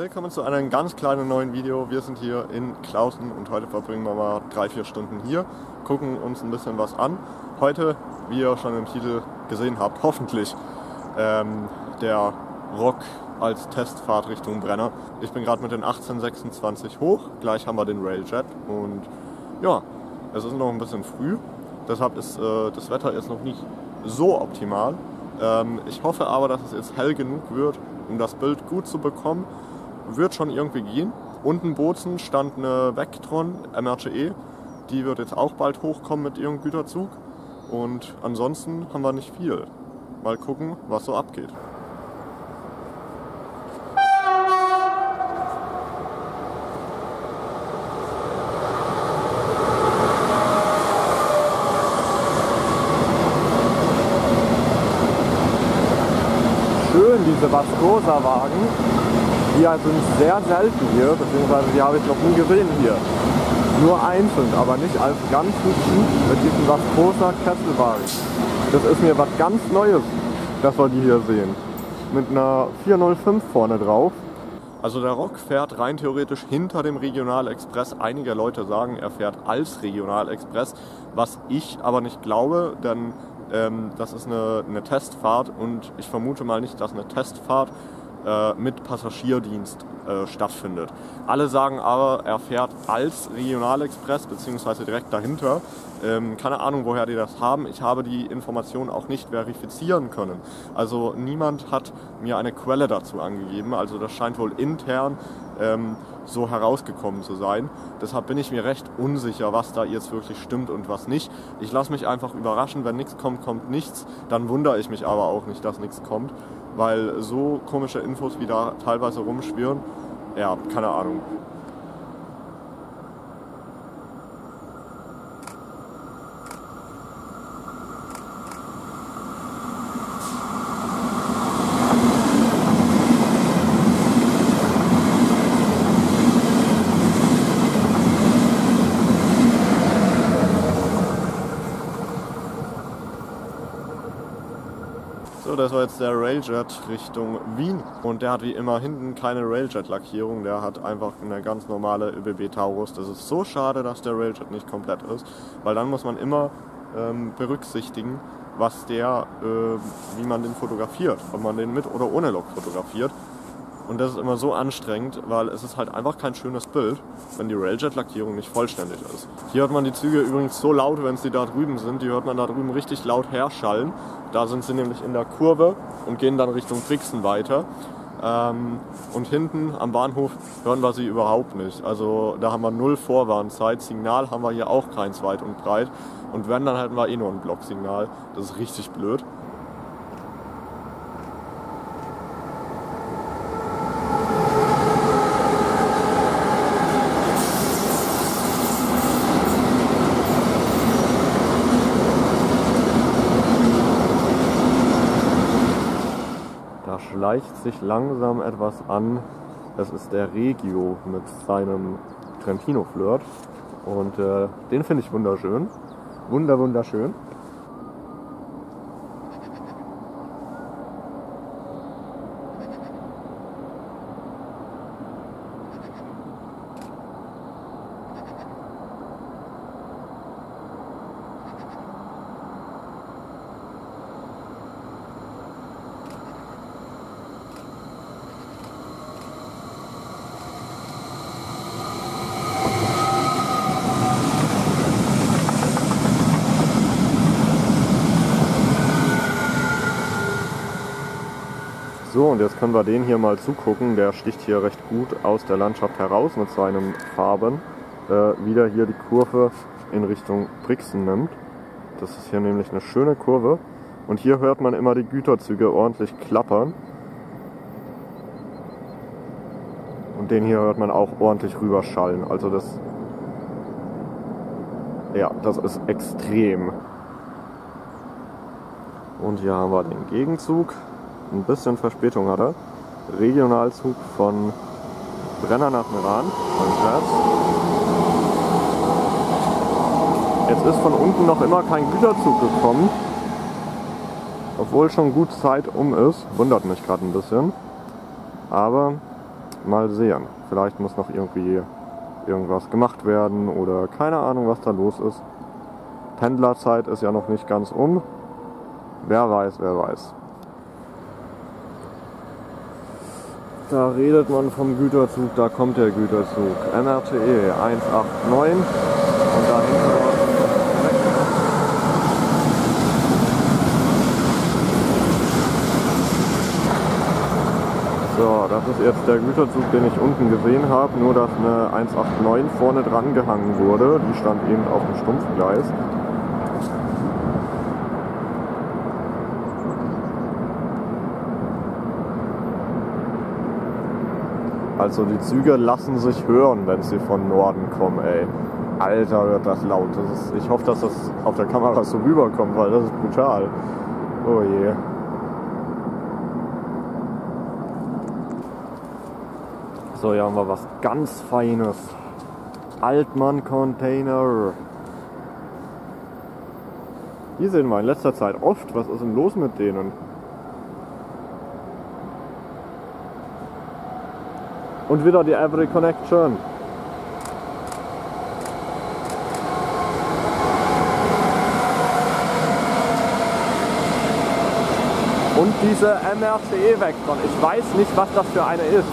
Willkommen zu einem ganz kleinen neuen Video. Wir sind hier in Klausen und heute verbringen wir mal drei, vier Stunden hier, gucken uns ein bisschen was an. Heute, wie ihr schon im Titel gesehen habt, hoffentlich ähm, der Rock als Testfahrt Richtung Brenner. Ich bin gerade mit den 1826 hoch, gleich haben wir den Railjet und ja, es ist noch ein bisschen früh, deshalb ist äh, das Wetter jetzt noch nicht so optimal. Ähm, ich hoffe aber, dass es jetzt hell genug wird, um das Bild gut zu bekommen. Wird schon irgendwie gehen. Unten Bozen stand eine Vectron MRCE. Die wird jetzt auch bald hochkommen mit ihrem Güterzug. Und ansonsten haben wir nicht viel. Mal gucken, was so abgeht. Schön, diese Vascosa-Wagen. Die sind sehr selten hier, beziehungsweise die habe ich noch nie gesehen hier. Nur einzeln, aber nicht als ganzen Zug mit diesen Vascosa Kesselwagen. Das ist mir was ganz Neues, dass wir die hier sehen. Mit einer 405 vorne drauf. Also der Rock fährt rein theoretisch hinter dem Regionalexpress. Einige Leute sagen, er fährt als Regionalexpress, was ich aber nicht glaube, denn ähm, das ist eine, eine Testfahrt und ich vermute mal nicht, dass eine Testfahrt äh, mit Passagierdienst äh, stattfindet. Alle sagen aber, er fährt als Regionalexpress beziehungsweise direkt dahinter. Ähm, keine Ahnung, woher die das haben. Ich habe die Information auch nicht verifizieren können. Also niemand hat mir eine Quelle dazu angegeben. Also das scheint wohl intern ähm, so herausgekommen zu sein. Deshalb bin ich mir recht unsicher, was da jetzt wirklich stimmt und was nicht. Ich lasse mich einfach überraschen. Wenn nichts kommt, kommt nichts. Dann wundere ich mich aber auch nicht, dass nichts kommt weil so komische Infos wie da teilweise rumschwirren, ja, keine Ahnung. Der Railjet Richtung Wien. Und der hat wie immer hinten keine Railjet-Lackierung. Der hat einfach eine ganz normale ÖBB Taurus. Das ist so schade, dass der Railjet nicht komplett ist. Weil dann muss man immer ähm, berücksichtigen, was der, äh, wie man den fotografiert. Ob man den mit oder ohne Lok fotografiert. Und das ist immer so anstrengend, weil es ist halt einfach kein schönes Bild, wenn die Railjet-Lackierung nicht vollständig ist. Hier hört man die Züge übrigens so laut, wenn sie da drüben sind. Die hört man da drüben richtig laut herschallen. Da sind sie nämlich in der Kurve und gehen dann Richtung Brixen weiter. Ähm, und hinten am Bahnhof hören wir sie überhaupt nicht. Also da haben wir null Vorwarnzeit. Signal haben wir hier auch keins weit und breit. Und wenn, dann hätten wir eh nur ein Blocksignal. Das ist richtig blöd. Da schleicht sich langsam etwas an. Das ist der Regio mit seinem Trentino Flirt. Und äh, den finde ich wunderschön. Wunder, wunderschön. So, und jetzt können wir den hier mal zugucken. Der sticht hier recht gut aus der Landschaft heraus mit seinen Farben. Äh, wieder hier die Kurve in Richtung Brixen nimmt. Das ist hier nämlich eine schöne Kurve. Und hier hört man immer die Güterzüge ordentlich klappern. Und den hier hört man auch ordentlich rüberschallen. Also das, ja, das ist extrem. Und hier haben wir den Gegenzug. Ein bisschen Verspätung hat er. Regionalzug von Brenner nach Meran. Jetzt ist von unten noch immer kein Güterzug gekommen. Obwohl schon gut Zeit um ist. Wundert mich gerade ein bisschen. Aber Mal sehen. Vielleicht muss noch irgendwie irgendwas gemacht werden oder keine Ahnung, was da los ist. Pendlerzeit ist ja noch nicht ganz um. Wer weiß, wer weiß. Da redet man vom Güterzug, da kommt der Güterzug. MRTE 189 und dahinter So, das ist jetzt der Güterzug, den ich unten gesehen habe, nur dass eine 189 vorne dran gehangen wurde. Die stand eben auf dem Stumpfgleis. Also die Züge lassen sich hören, wenn sie von Norden kommen, ey. Alter, wird das laut. Das ist, ich hoffe, dass das auf der Kamera so rüberkommt, weil das ist brutal. Oh je. So, hier haben wir was ganz Feines. Altmann Container. Die sehen wir in letzter Zeit oft. Was ist denn los mit denen? Und wieder die Every Connection. Und diese MRCE-Vectron, ich weiß nicht, was das für eine ist.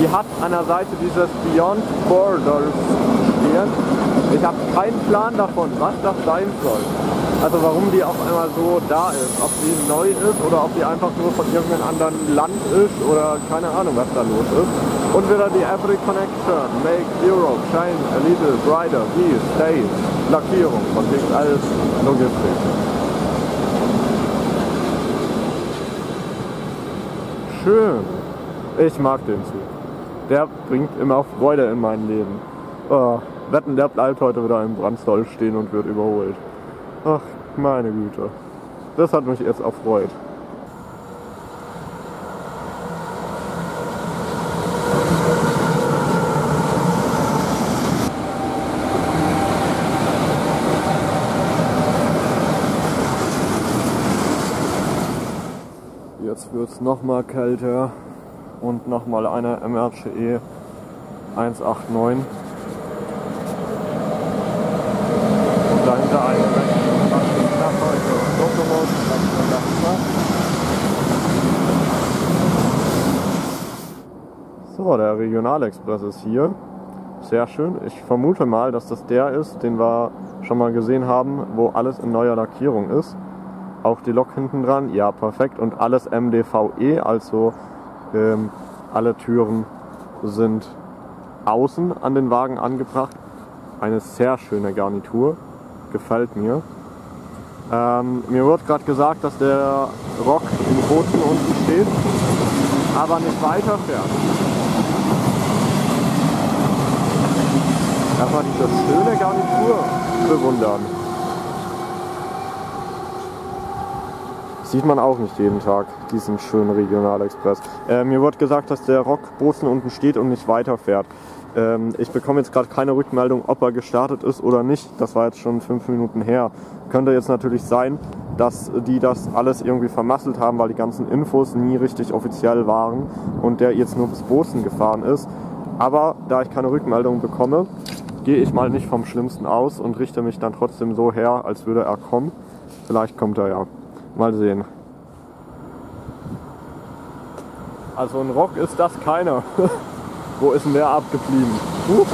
Die hat an der Seite dieses Beyond Borders stehen. Ich habe keinen Plan davon, was das sein soll. Also warum die auf einmal so da ist. Ob die neu ist oder ob die einfach nur von irgendeinem anderen Land ist oder keine Ahnung, was da los ist. Und wieder die Every Connection, Make Europe Shine a little brighter, Be, Stay, Lackierung, von nichts alles Logistik. Schön. Ich mag den Zug. Der bringt immer Freude in mein Leben. Oh, wetten, der bleibt heute wieder im Brandstall stehen und wird überholt. Ach, meine Güte. Das hat mich jetzt erfreut. Jetzt wird es nochmal kälter und nochmal eine MRCE 189. Und dahinter eine So, der Regionalexpress ist hier. Sehr schön. Ich vermute mal, dass das der ist, den wir schon mal gesehen haben, wo alles in neuer Lackierung ist. Auch die Lok hinten dran, ja perfekt. Und alles MDVE, also ähm, alle Türen sind außen an den Wagen angebracht. Eine sehr schöne Garnitur, gefällt mir. Ähm, mir wird gerade gesagt, dass der Rock in Bozen unten steht, aber nicht weiterfährt. Erstmal diese schöne Garnitur bewundern. Sieht man auch nicht jeden Tag, diesen schönen Regionalexpress. Äh, mir wird gesagt, dass der Rock Bozen unten steht und nicht weiterfährt. Ähm, ich bekomme jetzt gerade keine Rückmeldung, ob er gestartet ist oder nicht. Das war jetzt schon fünf Minuten her. Könnte jetzt natürlich sein, dass die das alles irgendwie vermasselt haben, weil die ganzen Infos nie richtig offiziell waren und der jetzt nur bis Bozen gefahren ist. Aber da ich keine Rückmeldung bekomme, gehe ich mal nicht vom Schlimmsten aus und richte mich dann trotzdem so her, als würde er kommen. Vielleicht kommt er ja. Mal sehen. Also ein Rock ist das keiner. Wo ist denn der abgeblieben? Uh.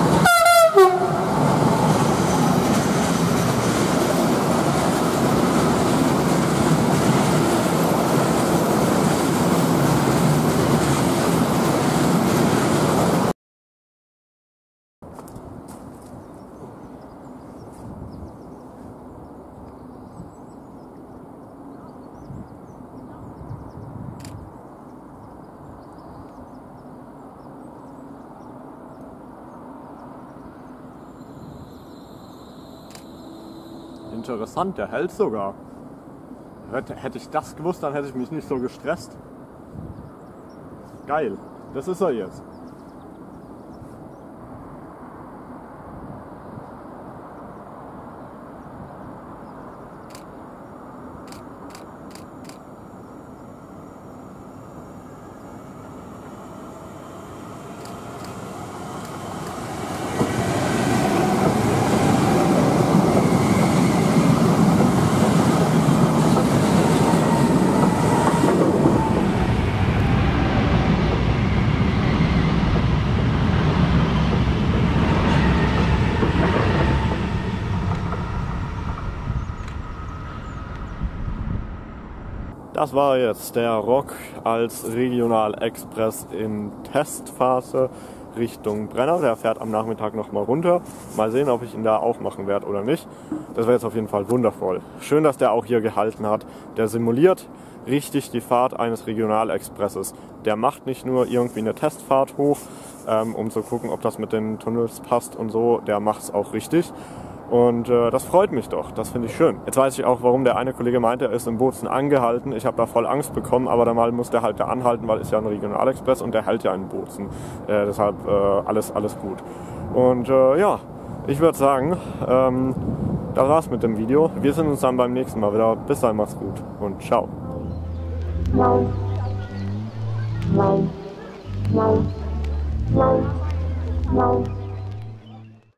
Interessant, der hält sogar. Hätte ich das gewusst, dann hätte ich mich nicht so gestresst. Geil, das ist er jetzt. Das war jetzt der Rock als Regional-Express in Testphase Richtung Brenner. Der fährt am Nachmittag nochmal runter. Mal sehen, ob ich ihn da aufmachen werde oder nicht. Das wäre jetzt auf jeden Fall wundervoll. Schön, dass der auch hier gehalten hat. Der simuliert richtig die Fahrt eines Regionalexpresses. Der macht nicht nur irgendwie eine Testfahrt hoch, ähm, um zu gucken, ob das mit den Tunnels passt und so. Der macht es auch richtig. Und äh, das freut mich doch, das finde ich schön. Jetzt weiß ich auch, warum der eine Kollege meinte, er ist in Bozen angehalten. Ich habe da voll Angst bekommen, aber dann muss der halt da anhalten, weil ist ja ein Regionalexpress und der hält ja in Bozen. Äh, deshalb äh, alles, alles gut. Und äh, ja, ich würde sagen, ähm, das war's mit dem Video. Wir sehen uns dann beim nächsten Mal wieder. Bis dann, macht's gut und ciao. Wow. Wow. Wow. Wow. Wow.